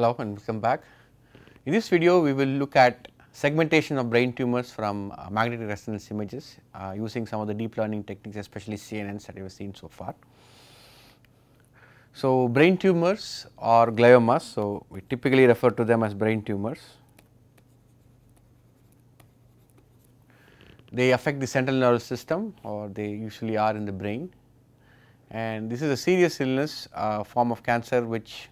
Hello and welcome back. In this video we will look at segmentation of brain tumors from uh, magnetic resonance images uh, using some of the deep learning techniques especially CNNs that we have seen so far. So, brain tumors or gliomas, so we typically refer to them as brain tumors. They affect the central nervous system or they usually are in the brain and this is a serious illness uh, form of cancer which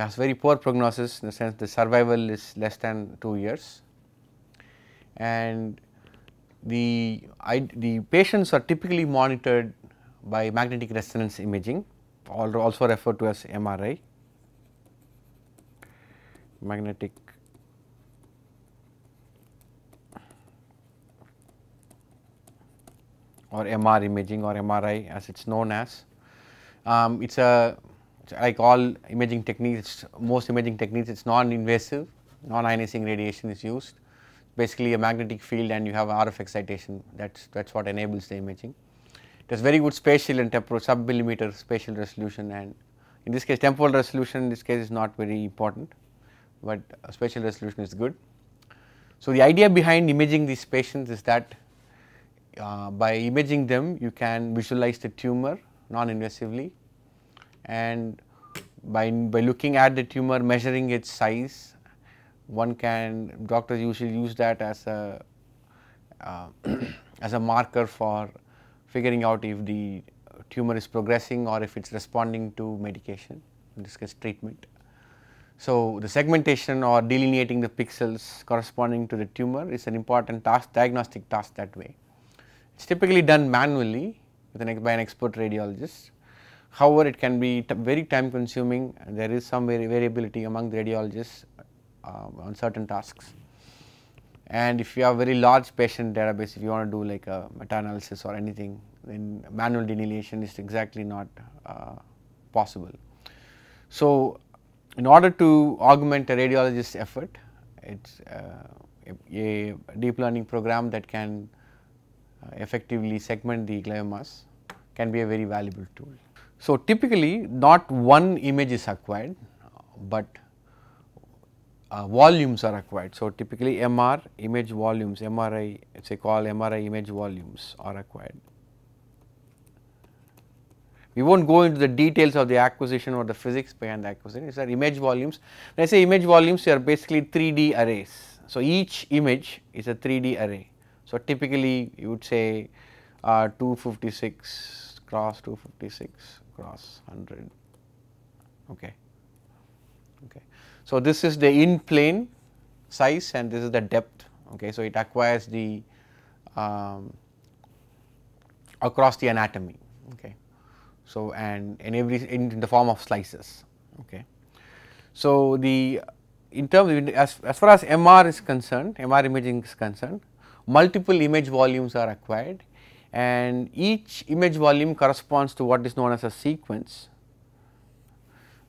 has very poor prognosis in the sense the survival is less than 2 years and the, the patients are typically monitored by magnetic resonance imaging also referred to as MRI magnetic or MR imaging or MRI as it is known as. Um, it is a like all imaging techniques, most imaging techniques, it is non-invasive, non-ionizing radiation is used, basically a magnetic field and you have RF excitation that is that is what enables the imaging. It has very good spatial and temporal sub-millimeter spatial resolution and in this case temporal resolution in this case is not very important, but spatial resolution is good. So, the idea behind imaging these patients is that uh, by imaging them you can visualize the tumor non-invasively and by, by looking at the tumor measuring its size one can doctors usually use that as a uh, as a marker for figuring out if the tumor is progressing or if it is responding to medication in this case treatment. So, the segmentation or delineating the pixels corresponding to the tumor is an important task diagnostic task that way. It is typically done manually with an by an expert radiologist However, it can be very time consuming there is some vari variability among the radiologists uh, on certain tasks. And if you have very large patient database, if you want to do like a meta analysis or anything, then manual delineation is exactly not uh, possible. So, in order to augment a radiologist's effort, it is uh, a, a, deep learning program that can uh, effectively segment the gliomas can be a very valuable tool. So, typically not one image is acquired, but uh, volumes are acquired. So, typically MR image volumes MRI a call MRI image volumes are acquired. We will not go into the details of the acquisition or the physics behind the acquisition, these are image volumes. When I say image volumes, they are basically 3D arrays. So, each image is a 3D array. So, typically you would say uh, 256 cross 256 cross 100 okay. Okay. So this is the in plane size and this is the depth. Okay. So it acquires the um, across the anatomy. Okay. So and in every in the form of slices. Okay. So the in terms as, as far as MR is concerned MR imaging is concerned multiple image volumes are acquired and each image volume corresponds to what is known as a sequence.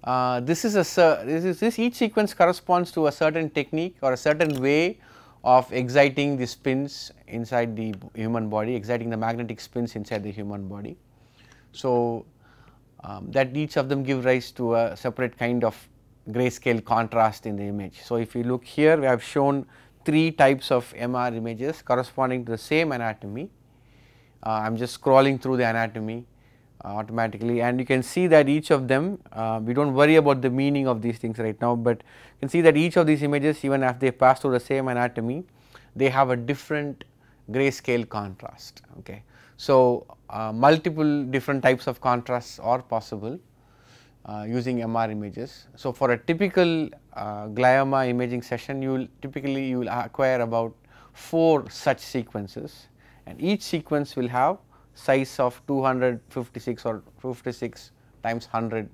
Uh, this is a this is this each sequence corresponds to a certain technique or a certain way of exciting the spins inside the human body, exciting the magnetic spins inside the human body. So, um, that each of them give rise to a separate kind of grayscale contrast in the image. So, if you look here we have shown three types of MR images corresponding to the same anatomy I am just scrolling through the anatomy uh, automatically and you can see that each of them uh, we do not worry about the meaning of these things right now, but you can see that each of these images even if they pass through the same anatomy they have a different grayscale contrast. Okay. So, uh, multiple different types of contrasts are possible uh, using MR images. So, for a typical uh, glioma imaging session you will typically you will acquire about 4 such sequences and each sequence will have size of 256 or 56 times 100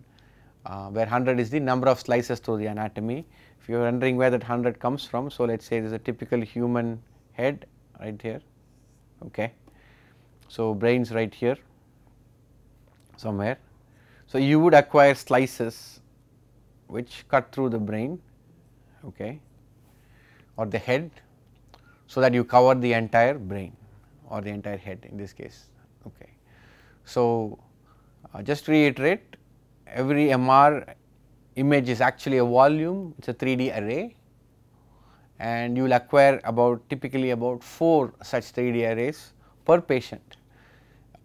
uh, where 100 is the number of slices through the anatomy. If you are wondering where that 100 comes from, so let us say there is a typical human head right here, okay. So, brains right here somewhere. So, you would acquire slices which cut through the brain okay, or the head so that you cover the entire brain or the entire head in this case. Okay. So, uh, just reiterate every MR image is actually a volume, it is a 3D array and you will acquire about typically about 4 such 3D arrays per patient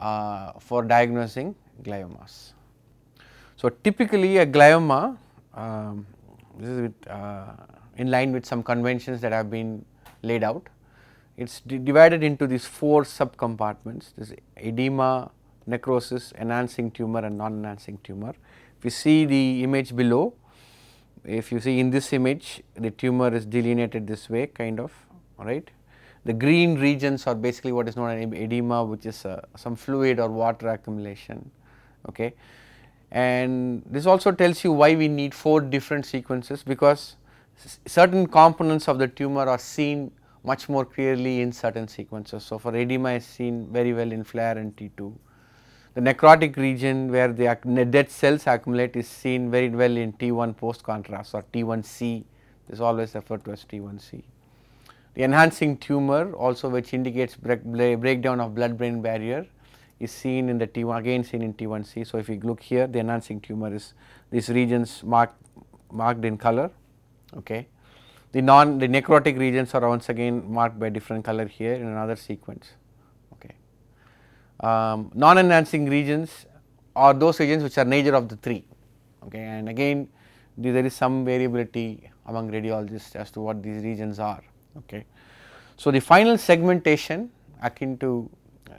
uh, for diagnosing gliomas. So, typically a glioma um, this is with, uh, in line with some conventions that have been laid out. It is divided into these 4 sub compartments this edema, necrosis, enhancing tumor and non-enhancing tumor. If you see the image below, if you see in this image the tumor is delineated this way kind of right. The green regions are basically what is known as edema which is uh, some fluid or water accumulation okay. And this also tells you why we need 4 different sequences because certain components of the tumor are seen much more clearly in certain sequences. So, for edema is seen very well in FLAIR and T2 the necrotic region where the dead cells accumulate is seen very well in T1 post contrast or T1C is always referred to as T1C. The enhancing tumor also which indicates break, breakdown of blood brain barrier is seen in the T1 again seen in T1C. So, if you look here the enhancing tumor is these regions marked marked in color okay. The non the necrotic regions are once again marked by different color here in another sequence. Um, non-enhancing regions are those regions which are neither of the three. Okay. And again there is some variability among radiologists as to what these regions are. Okay. So, the final segmentation akin to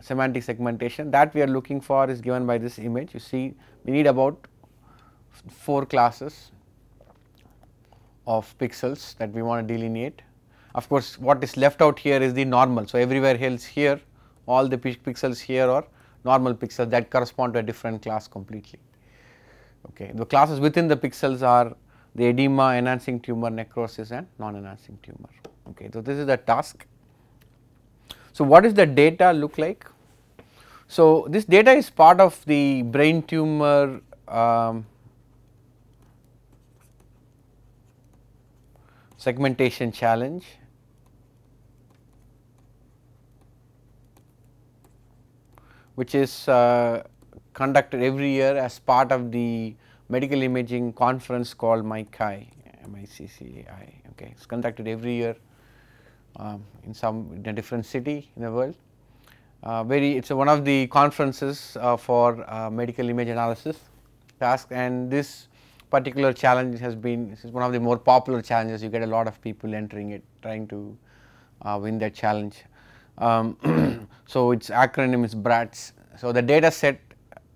semantic segmentation that we are looking for is given by this image. You see we need about 4 classes of pixels that we want to delineate. Of course, what is left out here is the normal. So, everywhere else here all the pixels here are normal pixels that correspond to a different class completely. Okay. The classes within the pixels are the edema, enhancing tumor, necrosis and non-enhancing tumor. Okay. So, this is the task. So, what does the data look like? So, this data is part of the brain tumor um, segmentation challenge which is uh, conducted every year as part of the medical imaging conference called MICCAI, M-I-C-C-A-I, okay. It is conducted every year um, in some in a different city in the world. Uh, very, it is one of the conferences uh, for uh, medical image analysis task and this particular challenge has been, this is one of the more popular challenges, you get a lot of people entering it, trying to uh, win that challenge. Um, so, its acronym is BRATS. So, the data set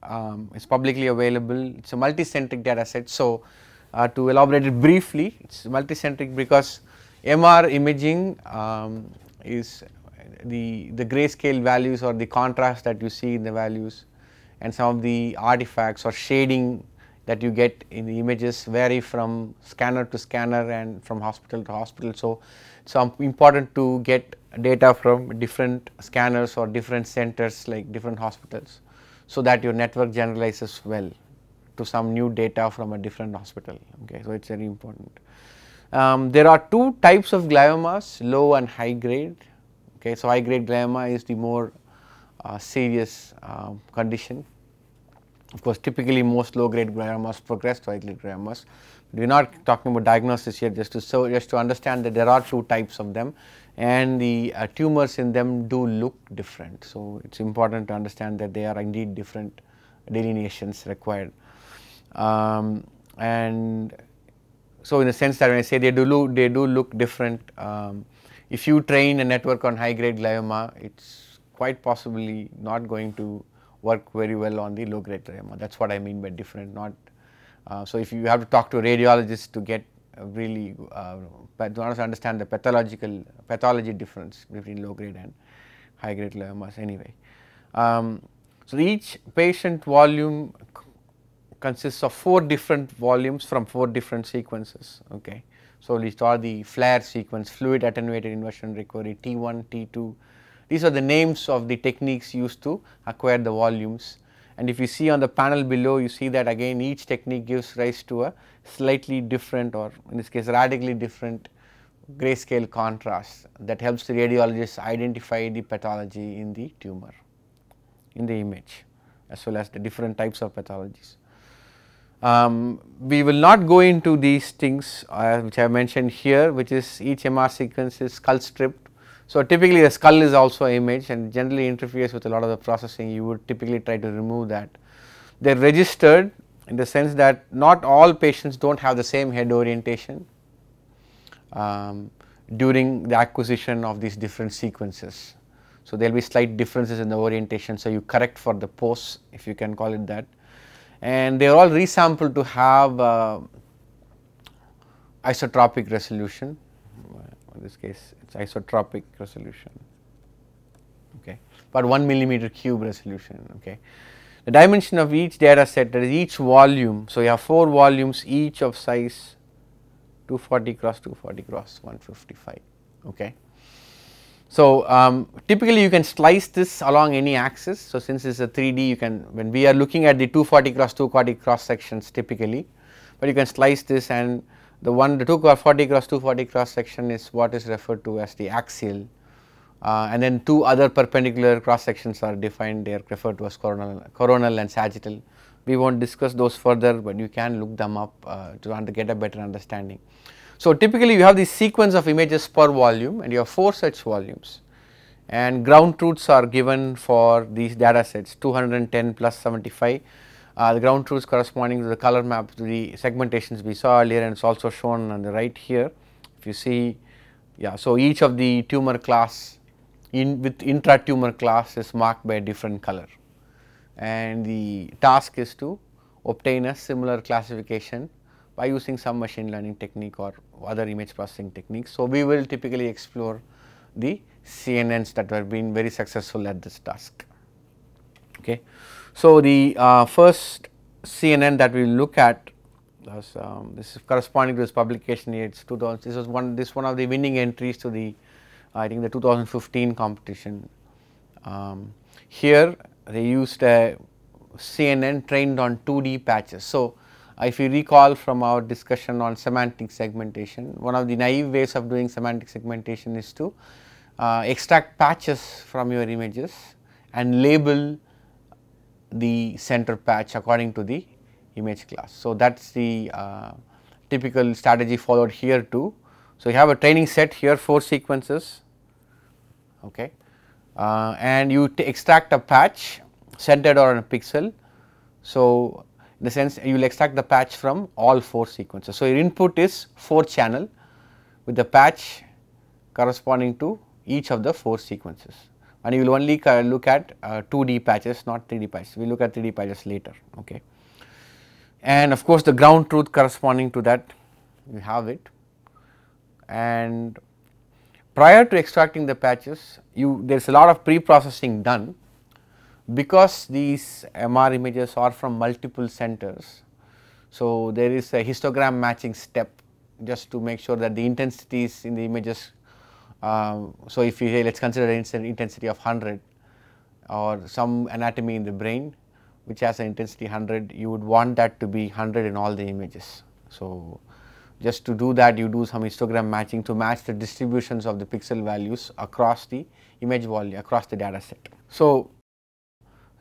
um, is publicly available, it is a multicentric data set. So, uh, to elaborate it briefly, it is multicentric because MR imaging um, is the, the grayscale values or the contrast that you see in the values and some of the artifacts or shading that you get in the images vary from scanner to scanner and from hospital to hospital. So, it's important to get data from different scanners or different centers like different hospitals. So, that your network generalizes well to some new data from a different hospital. Okay. So, it is very important. Um, there are two types of gliomas low and high grade. Okay. So, high grade glioma is the more uh, serious uh, condition. Of course, typically most low grade gliomas progress to high grade gliomas. We are not talking about diagnosis here just to so just to understand that there are two types of them and the uh, tumors in them do look different. So, it is important to understand that they are indeed different delineations required. Um, and so, in the sense that when I say they do look, they do look different, um, if you train a network on high grade glioma, it is quite possibly not going to work very well on the low grade glioma. That is what I mean by different, not. Uh, so, if you have to talk to a radiologist to get really uh, to understand the pathological pathology difference between low grade and high grade gliomas anyway. Um, so, each patient volume consists of 4 different volumes from 4 different sequences. Okay. So, these are the FLAIR sequence fluid attenuated inversion recovery T1, T2 these are the names of the techniques used to acquire the volumes and if you see on the panel below you see that again each technique gives rise to a slightly different or in this case radically different grayscale contrast that helps the radiologist identify the pathology in the tumor in the image as well as the different types of pathologies. Um, we will not go into these things uh, which I have mentioned here which is each MR sequence is skull stripped. So, typically the skull is also imaged and generally interferes with a lot of the processing you would typically try to remove that. They are registered in the sense that not all patients do not have the same head orientation um, during the acquisition of these different sequences. So, there will be slight differences in the orientation. So, you correct for the pose if you can call it that and they are all resampled to have uh, isotropic resolution in this case it is isotropic resolution. Okay. About 1 millimeter cube resolution okay. The dimension of each data set that is each volume so you have 4 volumes each of size 240 cross 240 cross 155 okay. So, um, typically you can slice this along any axis. So, since it is a 3D you can when we are looking at the 240 cross 240 cross sections typically, but you can slice this and the one the 240 cross 240 cross section is what is referred to as the axial uh, and then two other perpendicular cross sections are defined they are referred to as coronal, coronal and sagittal. We will not discuss those further, but you can look them up uh, to get a better understanding. So, typically you have this sequence of images per volume and you have 4 such volumes and ground truths are given for these data sets 210 plus 75 uh, Uh, the ground truths corresponding to the color map to the segmentations we saw earlier and it is also shown on the right here if you see yeah so each of the tumor class in with intra tumor class is marked by a different color and the task is to obtain a similar classification by using some machine learning technique or other image processing techniques. So, we will typically explore the CNNs that have been very successful at this task. Okay. So, the uh, first CNN that we look at was, um, this is corresponding to this publication here, it's 2000, this was one, this one of the winning entries to the, I think the 2015 competition. Um, here they used a CNN trained on 2D patches. So, if you recall from our discussion on semantic segmentation, one of the naive ways of doing semantic segmentation is to uh, extract patches from your images and label the center patch according to the image class. So, that is the uh, typical strategy followed here too. So, you have a training set here 4 sequences okay, uh, and you extract a patch centered on a pixel. So, in the sense you will extract the patch from all 4 sequences. So, your input is 4 channel with the patch corresponding to each of the 4 sequences and you will only look at uh, 2D patches not 3D patches, we will look at 3D patches later. Okay. And of course, the ground truth corresponding to that you have it and prior to extracting the patches you there is a lot of pre-processing done because these MR images are from multiple centers. So, there is a histogram matching step just to make sure that the intensities in the images. Uh, so, if you say let us consider an intensity of 100 or some anatomy in the brain which has an intensity 100 you would want that to be 100 in all the images. So, just to do that you do some histogram matching to match the distributions of the pixel values across the image volume across the data set. So,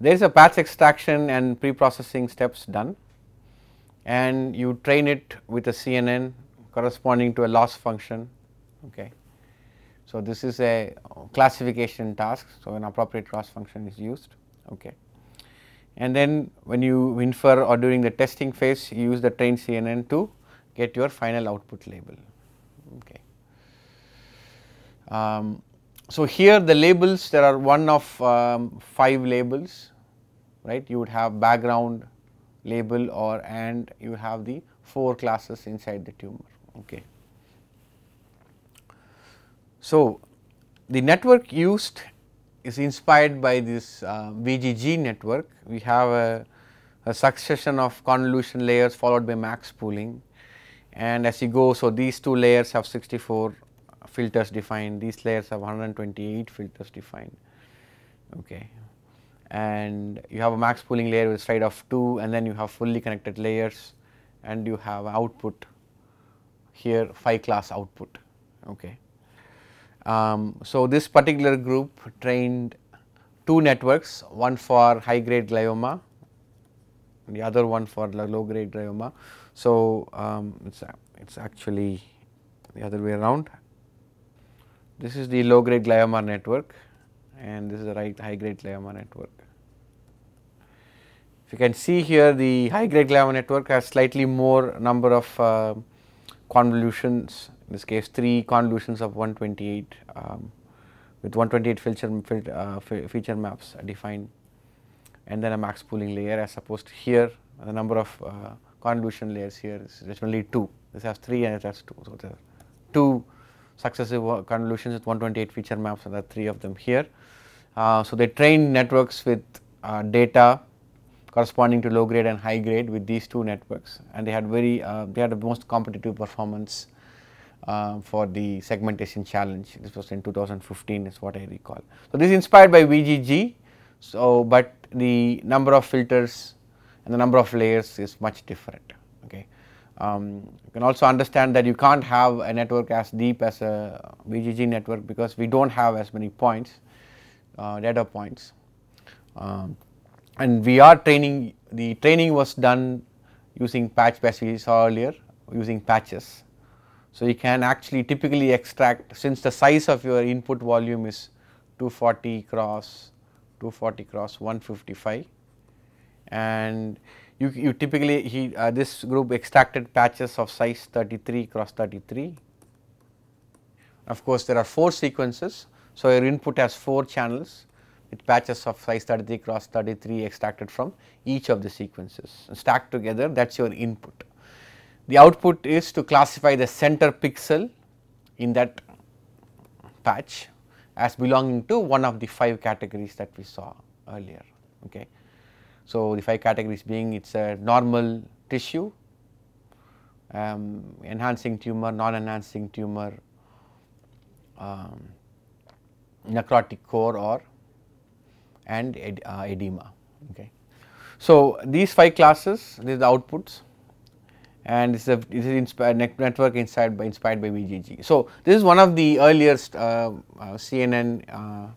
there is a patch extraction and pre-processing steps done and you train it with a CNN corresponding to a loss function. Okay. So, this is a classification task. So, an appropriate loss function is used. Okay. And then when you infer or during the testing phase you use the trained CNN to get your final output label. Okay. Um, so, here the labels there are one of um, 5 labels right you would have background label or and you have the 4 classes inside the tumor. Okay. So, the network used is inspired by this uh, VGG network. We have a, a, succession of convolution layers followed by max pooling and as you go, so these two layers have 64 filters defined, these layers have 128 filters defined. Okay. And you have a max pooling layer with stride of 2 and then you have fully connected layers and you have output here 5 class output. Okay. Um, so, this particular group trained two networks, one for high grade glioma the other one for low grade glioma. So, um, it's, it's actually the other way around. This is the low grade glioma network and this is the right high grade glioma network. If you can see here the high grade glioma network has slightly more number of uh, convolutions in this case 3 convolutions of 128 um, with 128 feature, uh, feature maps defined and then a max pooling layer as opposed to here. The number of uh, convolution layers here is only 2 this has 3 and it has 2 so there are 2 successive convolutions with 128 feature maps and there are 3 of them here. Uh, so they train networks with uh, data corresponding to low grade and high grade with these two networks. And they had very uh, they had the most competitive performance uh, for the segmentation challenge. This was in 2015 is what I recall. So, this is inspired by VGG. So, but the number of filters and the number of layers is much different. Okay. Um, you can also understand that you can't have a network as deep as a VGG network because we do not have as many points, uh, data points. Um, and we are training, the training was done using patch as we saw earlier using patches so, you can actually typically extract since the size of your input volume is 240 cross 240 cross 155 and you, you typically he uh, this group extracted patches of size 33 cross 33. Of course, there are 4 sequences. So, your input has 4 channels with patches of size 33 cross 33 extracted from each of the sequences stacked together that is your input. The output is to classify the center pixel in that patch as belonging to one of the 5 categories that we saw earlier. Okay. So, the 5 categories being it is a normal tissue, um, enhancing tumor, non-enhancing tumor, um, necrotic core or and ed, uh, edema. Okay. So, these 5 classes these are the outputs and this is, a, network inspired by inspired by VGG. So, this is one of the earliest uh, uh, CNN uh,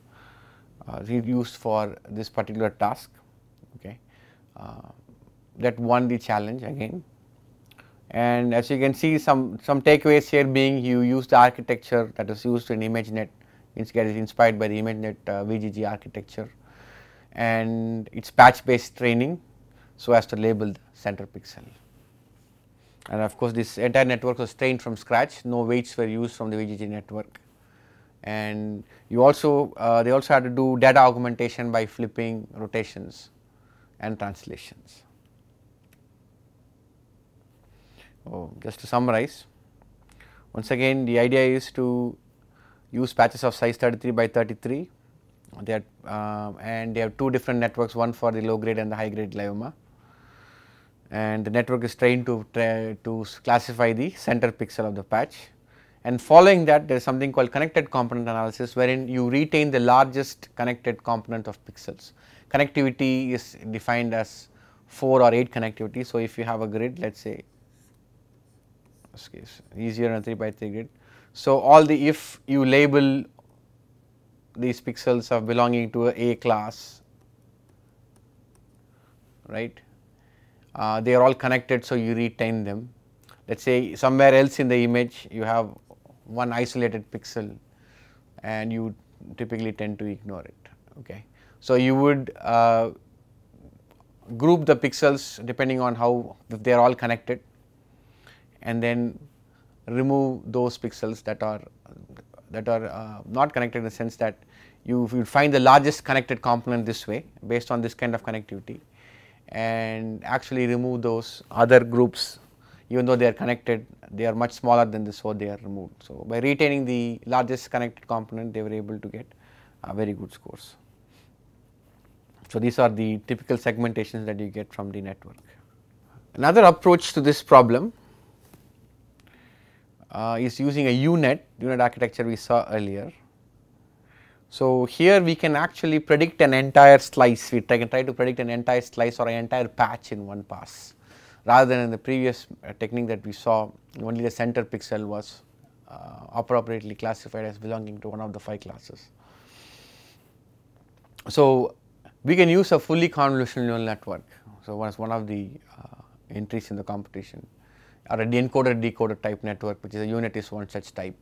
uh used for this particular task okay? Uh, that won the challenge again. And as you can see some some takeaways here being you use the architecture that is used in ImageNet it is inspired by the ImageNet uh, VGG architecture. And it's patch based training so as to label the center pixel and of course this entire network was trained from scratch. No weights were used from the VGG network. And you also uh, they also had to do data augmentation by flipping rotations and translations. Oh, just to summarize once again the idea is to use patches of size 33 by 33 they are, uh, and they have two different networks one for the low grade and the high grade glioma and the network is trained to, to classify the center pixel of the patch. And following that there is something called connected component analysis wherein you retain the largest connected component of pixels. Connectivity is defined as 4 or 8 connectivity. So, if you have a grid let us say this case easier on 3 by 3 grid. So, all the if you label these pixels of belonging to a, a class right uh, they are all connected so you retain them. Let us say somewhere else in the image you have one isolated pixel and you typically tend to ignore it. Okay. So, you would uh, group the pixels depending on how they are all connected and then remove those pixels that are that are uh, not connected in the sense that you will find the largest connected component this way based on this kind of connectivity and actually remove those other groups even though they are connected they are much smaller than this so they are removed. So, by retaining the largest connected component they were able to get uh, very good scores. So, these are the typical segmentations that you get from the network. Another approach to this problem uh, is using a UNet, UNet architecture we saw earlier so, here we can actually predict an entire slice, we can try to predict an entire slice or an entire patch in one pass rather than in the previous uh, technique that we saw only the center pixel was uh, appropriately classified as belonging to one of the 5 classes. So, we can use a fully convolutional neural network. So, was one of the uh, entries in the competition or a encoder decoder type network which is a U-Net is one such type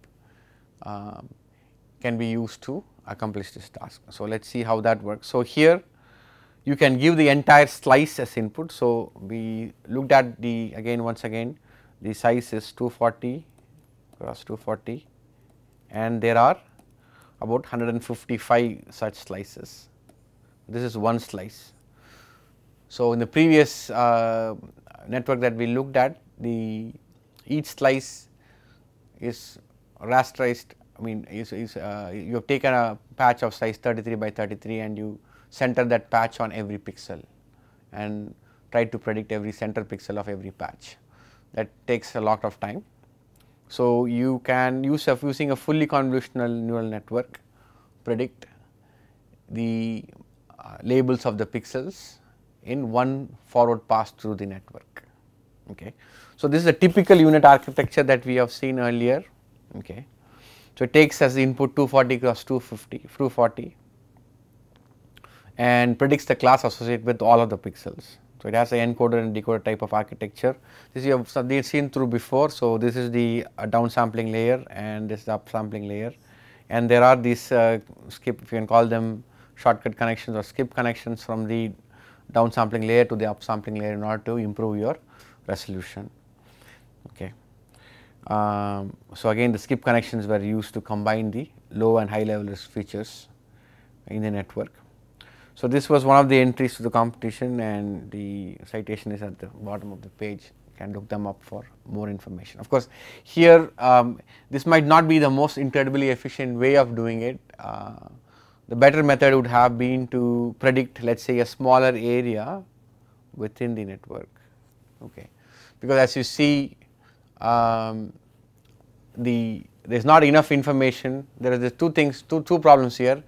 um, can be used to accomplish this task. So, let us see how that works. So, here you can give the entire slice as input. So, we looked at the again once again the size is 240 cross 240 and there are about 155 such slices. This is one slice. So, in the previous uh, network that we looked at the each slice is rasterized I mean is, is uh, you have taken a patch of size 33 by 33 and you center that patch on every pixel and try to predict every center pixel of every patch that takes a lot of time. So, you can use of using a fully convolutional neural network predict the uh, labels of the pixels in one forward pass through the network. Okay. So, this is a typical U-Net architecture that we have seen earlier. Okay. So, it takes as input 240 cross 250 240 and predicts the class associated with all of the pixels. So, it has an encoder and decoder type of architecture. This you have seen through before. So, this is the uh, downsampling layer and this is the upsampling layer and there are these uh, skip if you can call them shortcut connections or skip connections from the downsampling layer to the upsampling layer in order to improve your resolution. Okay. Um, so, again the skip connections were used to combine the low and high level features in the network. So, this was one of the entries to the competition and the citation is at the bottom of the page you can look them up for more information. Of course, here um, this might not be the most incredibly efficient way of doing it. Uh, the better method would have been to predict let us say a smaller area within the network okay because as you see um, the there is not enough information there are the two things two two problems here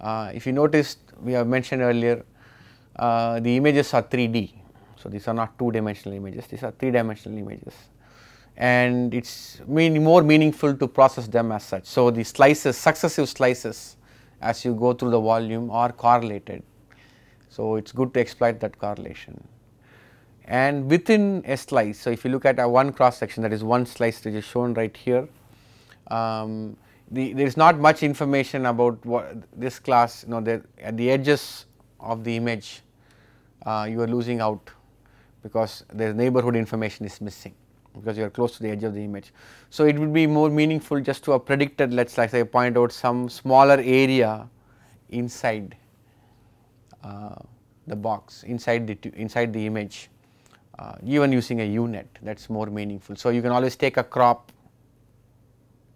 uh, if you noticed we have mentioned earlier uh, the images are 3D. So, these are not two dimensional images, these are three dimensional images and it is mean more meaningful to process them as such. So, the slices successive slices as you go through the volume are correlated. So, it is good to exploit that correlation and within a slice. So, if you look at a one cross section that is one slice which is shown right here um, the, there is not much information about what this class you know that at the edges of the image uh, you are losing out because the neighborhood information is missing because you are close to the edge of the image. So, it would be more meaningful just to have predicted let us like say point out some smaller area inside uh, the box inside the inside the image uh, even using a U-Net that is more meaningful. So, you can always take a crop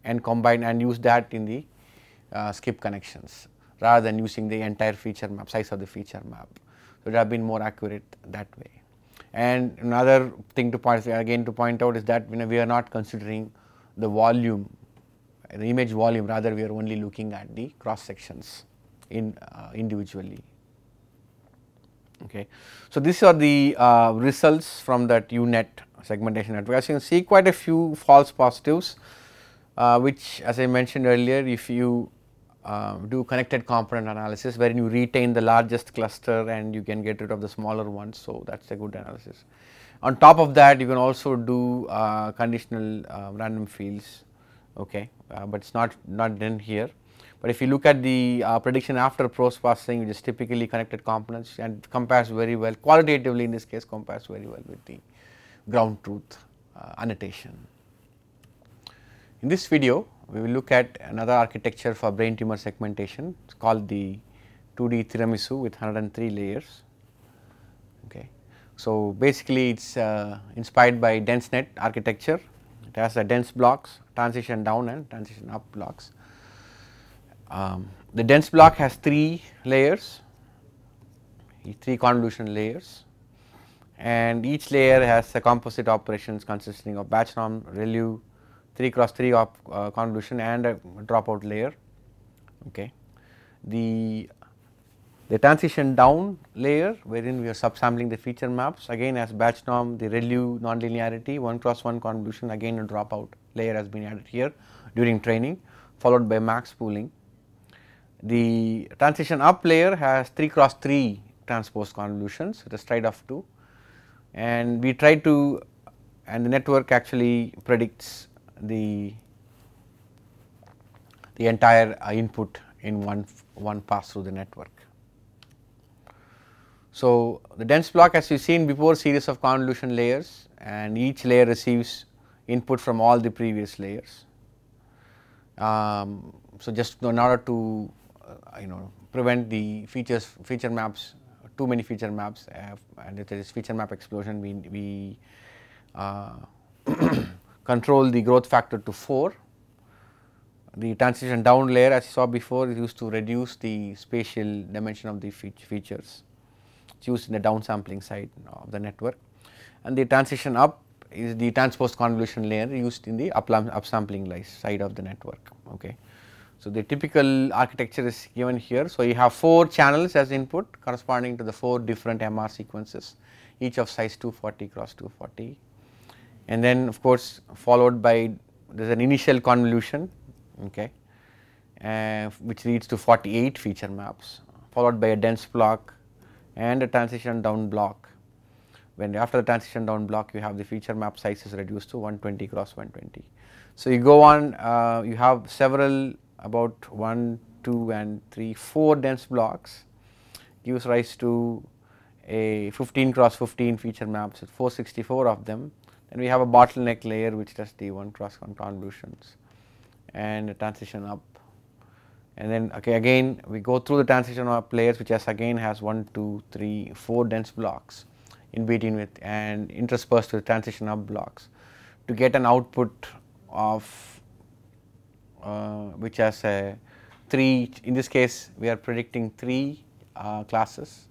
and combine and use that in the uh, skip connections rather than using the entire feature map size of the feature map. So, it would have been more accurate that way. And another thing to point again to point out is that you know, we are not considering the volume the image volume rather we are only looking at the cross sections in uh, individually. Okay. So, these are the uh, results from that U-Net segmentation network. As you can see quite a few false positives uh, which as I mentioned earlier if you uh, do connected component analysis wherein you retain the largest cluster and you can get rid of the smaller ones. So, that is a good analysis. On top of that you can also do uh, conditional uh, random fields okay, uh, but it is not, not done here. But if you look at the uh, prediction after post processing which is typically connected components and compares very well qualitatively in this case compares very well with the ground truth annotation. In this video, we will look at another architecture for brain tumor segmentation. It's called the 2D tiramisu with 103 layers. Okay. So, basically it's uh, inspired by DenseNet architecture. It has a dense blocks, transition down and transition up blocks. Um, the dense block has three layers, three convolution layers and each layer has a composite operations consisting of batch norm, ReLU, 3 cross 3 op, uh, convolution and a dropout layer. Okay. The, the transition down layer wherein we are subsampling the feature maps again as batch norm the ReLU nonlinearity 1 cross 1 convolution again a dropout layer has been added here during training followed by max pooling. The transition up layer has 3 cross 3 transpose convolutions, it is stride of 2 and we try to and the network actually predicts the the entire input in one one pass through the network. So, the dense block as we have seen before series of convolution layers and each layer receives input from all the previous layers. Um, so, just in order to you know prevent the features feature maps too many feature maps uh, and if there is feature map explosion we, we uh, control the growth factor to 4. The transition down layer as you saw before is used to reduce the spatial dimension of the features. It's used in the downsampling side of the network and the transition up is the transpose convolution layer used in the upsampling side of the network. Okay. So, the typical architecture is given here. So, you have 4 channels as input corresponding to the 4 different MR sequences each of size 240 cross 240 and then of course followed by there is an initial convolution okay, uh, which leads to 48 feature maps followed by a dense block and a transition down block. When after the transition down block you have the feature map size is reduced to 120 cross 120. So, you go on uh, you have several about 1, 2 and 3, 4 dense blocks gives rise to a 15 cross 15 feature maps with 464 of them. And we have a bottleneck layer which does the one cross one convolutions and a transition up. And then okay again we go through the transition up layers which has again has 1, 2, 3, 4 dense blocks in between with and interspersed with transition up blocks to get an output of which has a 3 in this case we are predicting 3 uh, classes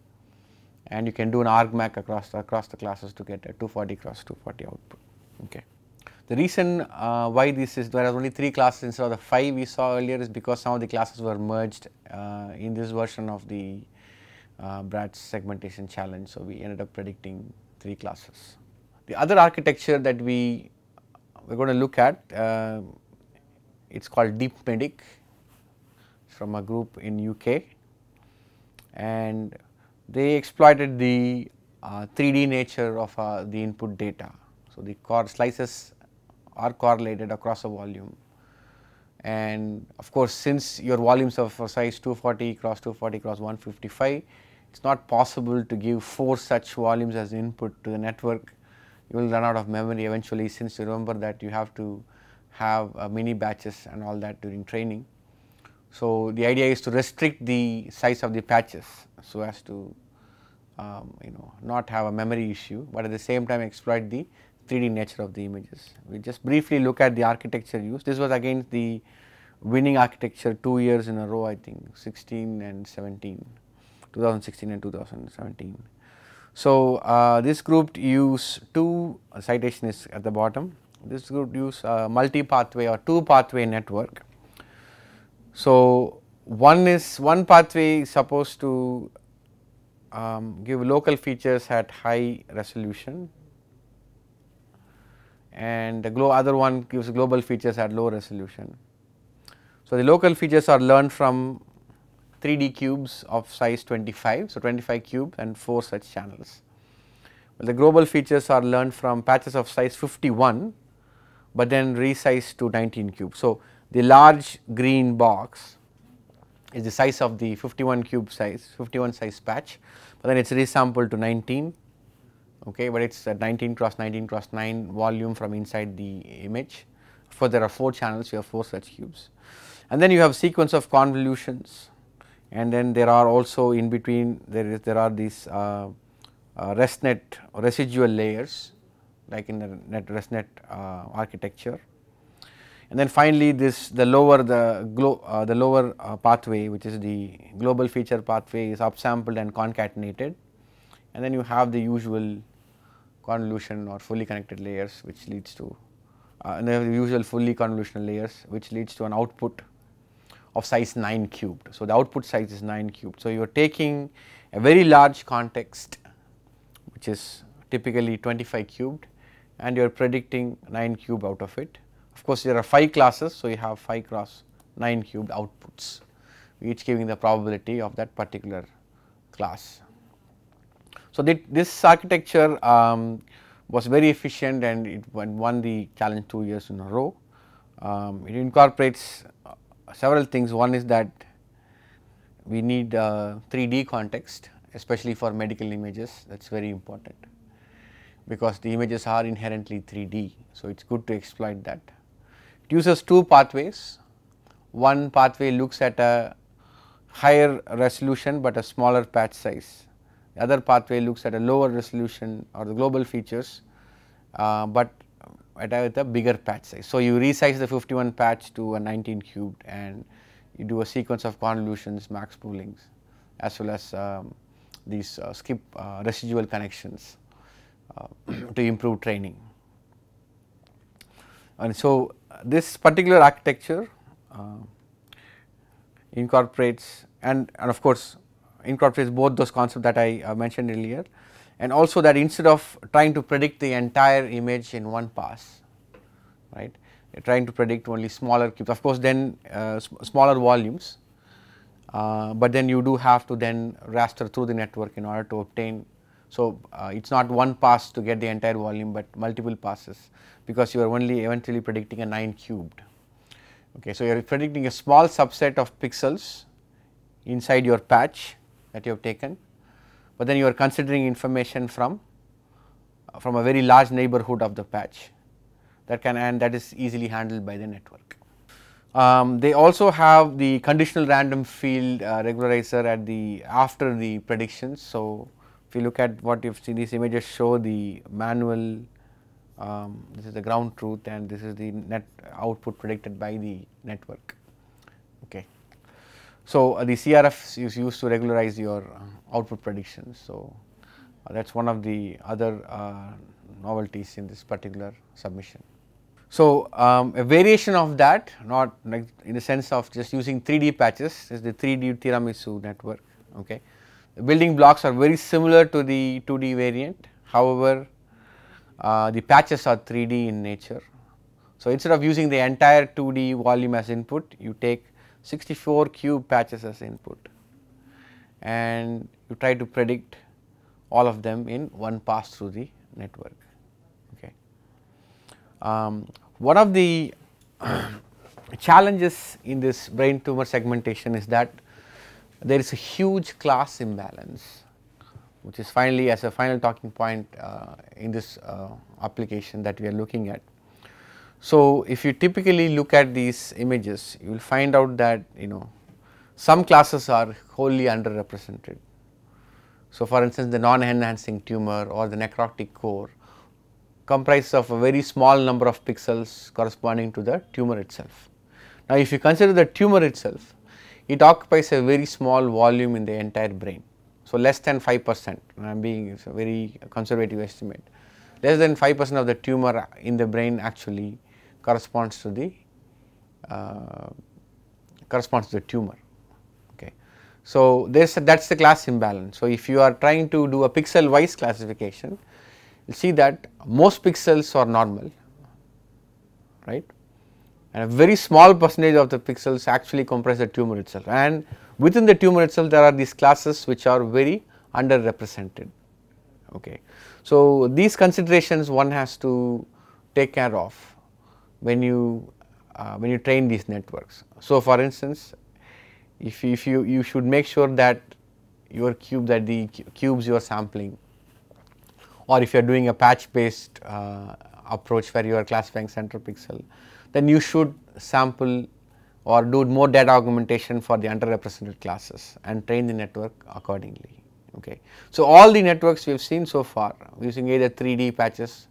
and you can do an argmax across the, across the classes to get a 240 cross 240 output. Okay. The reason uh, why this is there are only 3 classes instead of the 5 we saw earlier is because some of the classes were merged uh, in this version of the uh, segmentation challenge. So, we ended up predicting 3 classes. The other architecture that we we are going to look at uh, it is called Deep Medic from a group in UK and they exploited the uh, 3D nature of uh, the input data. So, the core slices are correlated across a volume and of course, since your volumes of size 240 cross 240 cross 155, it is not possible to give 4 such volumes as input to the network. You will run out of memory eventually since you remember that you have to have uh, mini batches and all that during training. So, the idea is to restrict the size of the patches so as to um, you know not have a memory issue, but at the same time exploit the 3D nature of the images. We just briefly look at the architecture used. This was against the winning architecture 2 years in a row I think 16 and 17, 2016 and 2017. So, uh, this group use two uh, citation is at the bottom. This group use a multi pathway or two pathway network. So, one is one pathway is supposed to um, give local features at high resolution and the other one gives global features at low resolution. So, the local features are learned from 3D cubes of size 25, so 25 cube and 4 such channels. Well, the global features are learned from patches of size 51, but then resized to 19 cube. So, the large green box is the size of the 51 cube size 51 size patch, but then it is resampled to 19 okay, but it is a 19 cross 19 cross 9 volume from inside the image. For there are 4 channels you have 4 such cubes and then you have sequence of convolutions and then there are also in between there is there are these uh, uh, ResNet residual layers like in the net ResNet uh, architecture and then finally this the lower the glo, uh, the lower uh, pathway which is the global feature pathway is upsampled and concatenated and then you have the usual convolution or fully connected layers which leads to uh, and the usual fully convolutional layers which leads to an output of size 9 cubed. So, the output size is 9 cubed. So, you are taking a very large context which is typically 25 cubed and you are predicting 9 cube out of it of course, there are 5 classes, so you have 5 cross 9 cubed outputs, each giving the probability of that particular class. So, this architecture um, was very efficient and it won the challenge 2 years in a row. Um, it incorporates uh, several things. One is that we need uh, 3D context especially for medical images that is very important because the images are inherently 3D. So, it is good to exploit that. It uses two pathways. One pathway looks at a higher resolution, but a smaller patch size. The other pathway looks at a lower resolution or the global features, uh, but at a, with a bigger patch size. So, you resize the 51 patch to a 19 cubed and you do a sequence of convolutions, max poolings as well as um, these uh, skip uh, residual connections to improve training. And so, this particular architecture incorporates and, and of course, incorporates both those concepts that I uh, mentioned earlier and also that instead of trying to predict the entire image in one pass, right, trying to predict only smaller cubes, of course, then uh, smaller volumes, uh, but then you do have to then raster through the network in order to obtain. So, uh, it is not one pass to get the entire volume, but multiple passes because you are only eventually predicting a 9 cubed. Okay, so, you are predicting a small subset of pixels inside your patch that you have taken, but then you are considering information from from a very large neighborhood of the patch that can and that is easily handled by the network. Um, they also have the conditional random field uh, regularizer at the after the predictions. So, if you look at what you have seen these images show the manual um, this is the ground truth and this is the net output predicted by the network. Okay. So, uh, the CRF is used to regularize your uh, output predictions. So, uh, that is one of the other uh, novelties in this particular submission. So, um, a variation of that not like in the sense of just using 3D patches is the 3D tiramisu network. Okay. Building blocks are very similar to the 2D variant however, uh, the patches are 3D in nature. So, instead of using the entire 2D volume as input you take 64 cube patches as input and you try to predict all of them in one pass through the network. Okay. Um, one of the challenges in this brain tumor segmentation is that there is a huge class imbalance which is finally as a final talking point uh, in this uh, application that we are looking at. So, if you typically look at these images you will find out that you know some classes are wholly underrepresented. So, for instance the non-enhancing tumor or the necrotic core comprises of a very small number of pixels corresponding to the tumor itself. Now, if you consider the tumor itself, it occupies a very small volume in the entire brain. So, less than 5 percent, I am being it's a very conservative estimate, less than 5 percent of the tumor in the brain actually corresponds to the uh, corresponds to the tumor. Okay. So, that is the class imbalance. So, if you are trying to do a pixel wise classification, you see that most pixels are normal right and a very small percentage of the pixels actually comprise the tumor itself and within the tumor itself there are these classes which are very underrepresented okay. So, these considerations one has to take care of when you uh, when you train these networks. So, for instance if, if you you should make sure that your cube that the cubes you are sampling or if you are doing a patch based uh, approach where you are classifying center pixel, then you should sample or do more data augmentation for the underrepresented classes and train the network accordingly. Okay. So, all the networks we have seen so far using either 3D patches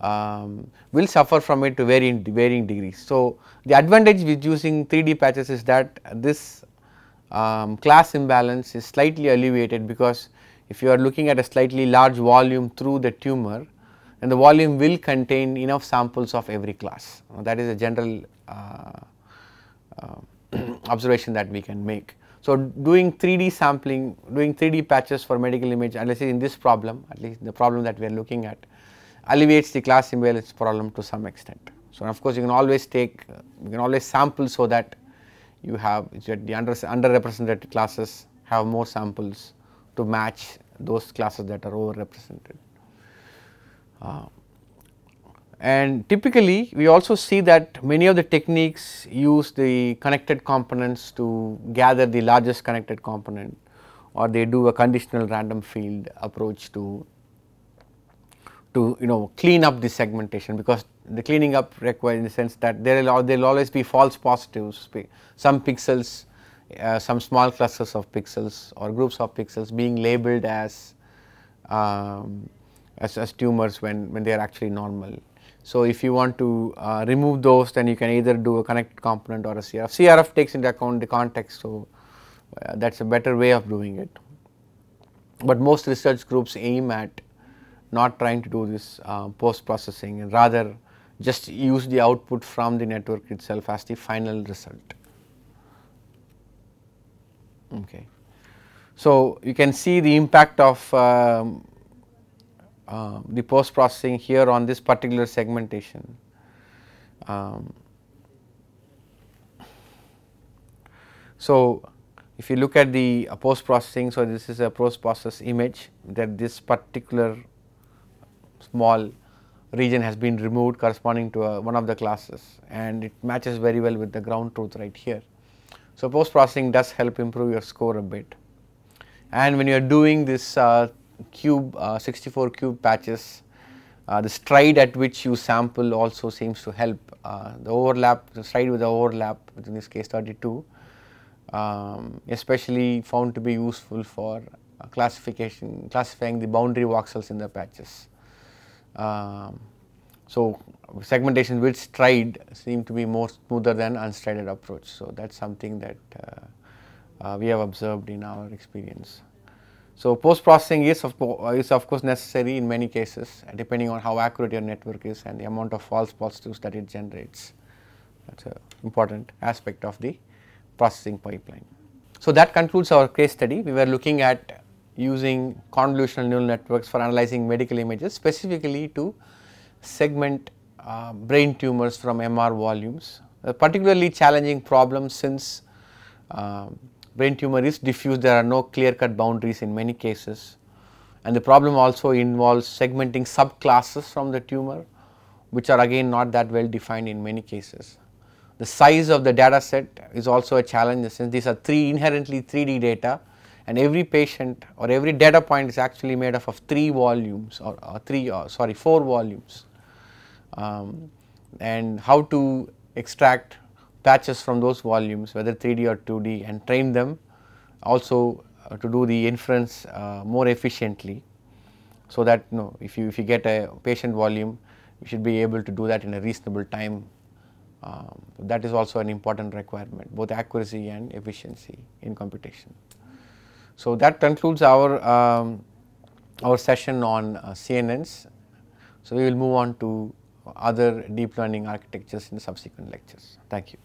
um, will suffer from it to varying, varying degrees. So, the advantage with using 3D patches is that this um, class imbalance is slightly alleviated because if you are looking at a slightly large volume through the tumor then the volume will contain enough samples of every class that is a general uh, uh, observation that we can make. So, doing 3D sampling, doing 3D patches for medical image unless in this problem at least the problem that we are looking at alleviates the class imbalance problem to some extent. So, of course, you can always take you can always sample so that you have the under underrepresented classes have more samples to match those classes that are overrepresented. Uh, and typically we also see that many of the techniques use the connected components to gather the largest connected component or they do a conditional random field approach to to you know clean up the segmentation because the cleaning up requires in the sense that there will always be false positives. Some pixels uh, some small clusters of pixels or groups of pixels being labeled as um, as, as tumors when when they are actually normal so, if you want to uh, remove those then you can either do a connected component or a CRF. CRF takes into account the context, so uh, that is a better way of doing it. But most research groups aim at not trying to do this uh, post processing and rather just use the output from the network itself as the final result. Okay. So, you can see the impact of um, uh, the post processing here on this particular segmentation. Um, so, if you look at the uh, post processing, so this is a post process image that this particular small region has been removed corresponding to a, one of the classes and it matches very well with the ground truth right here. So, post processing does help improve your score a bit and when you are doing this uh, cube uh, 64 cube patches uh, the stride at which you sample also seems to help uh, the overlap the stride with the overlap in this case 32 um, especially found to be useful for classification classifying the boundary voxels in the patches. Um, so, segmentation with stride seem to be more smoother than unstrided approach. So, that is something that uh, uh, we have observed in our experience. So, post processing is of, is of course necessary in many cases depending on how accurate your network is and the amount of false positives that it generates. That is an important aspect of the processing pipeline. So, that concludes our case study. We were looking at using convolutional neural networks for analyzing medical images specifically to segment uh, brain tumors from MR volumes. A particularly challenging problem since uh, brain tumor is diffuse, there are no clear cut boundaries in many cases and the problem also involves segmenting subclasses from the tumor which are again not that well defined in many cases. The size of the data set is also a challenge since these are three inherently 3D data and every patient or every data point is actually made up of 3 volumes or, or 3 or sorry 4 volumes um, and how to extract patches from those volumes whether 3D or 2D and train them also uh, to do the inference uh, more efficiently. So that you know if you if you get a patient volume you should be able to do that in a reasonable time um, that is also an important requirement both accuracy and efficiency in computation. So that concludes our um, our session on uh, CNNs. So we will move on to other deep learning architectures in subsequent lectures. Thank you.